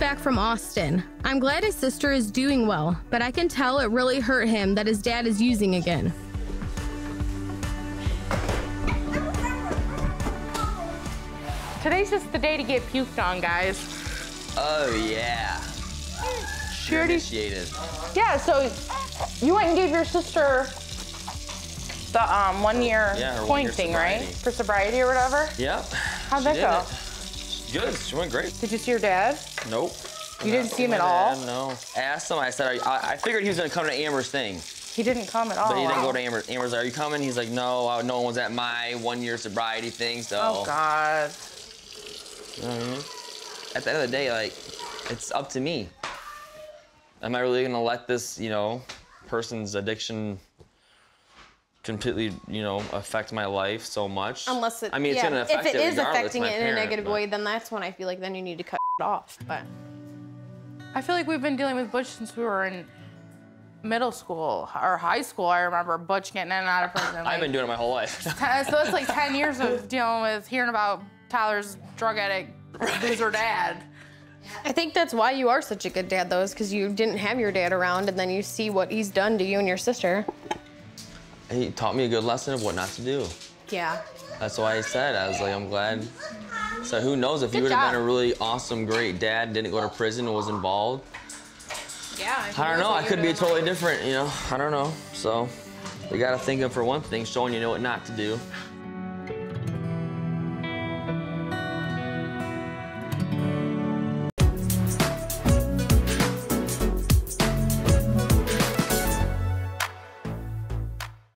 back from Austin. I'm glad his sister is doing well, but I can tell it really hurt him that his dad is using again. Today's just the day to get puked on, guys. Oh, yeah. She You're initiated. Yeah, so you went and gave your sister the um, one year Yeah, point one-year thing, right? For sobriety or whatever. Yep. How'd She that did go? it. Good. She went great. Did you see your dad? Nope. You didn't see him at all? dad, No. I asked him. I said, I, I figured he was gonna come to Amber's thing, He didn't come at all. but he didn't go to Amber. Amber's, are you coming? He's like, no, no one was at my one-year sobriety thing. So. Oh God. You know I mean? At the end of the day, like, it's up to me. Am I really gonna let this, you know, person's addiction completely, you know, affect my life so much? Unless it, I mean, it's yeah, gonna affect if it is affecting it in a negative but- way, then that's when I feel like then you need to cut it off. But I feel like we've been dealing with Butch since we were in middle school or high school. I remember Butch getting in and out of prison. I've been doing it my whole life. Ten- so it's like 10 years of dealing with hearing about Tyler's drug addict loser dad. I think that's why you are such a good dad, though, is because you didn't have your dad around, and then you see what he's done to you and your sister. He taught me a good lesson of what not to do. Yeah. That's why I said, I was like, I'm glad. So who knows if Good would have been a really awesome, great dad, didn't go to prison, was involved. Yeah. I don't know. I could be totally different, you know. I don't know. So, you gotta think of for one thing, showing you know what not to do.